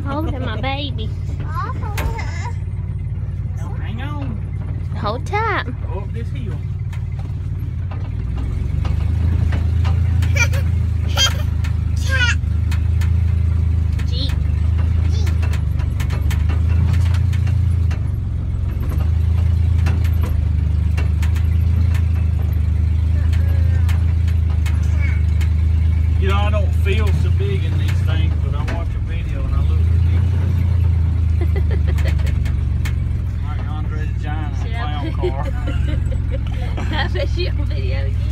I'm holding my baby. Now, hang on. Hold tight. Go up this hill. Jeep. You know, I don't feel so big in these things, Tá fechando o perigo aqui.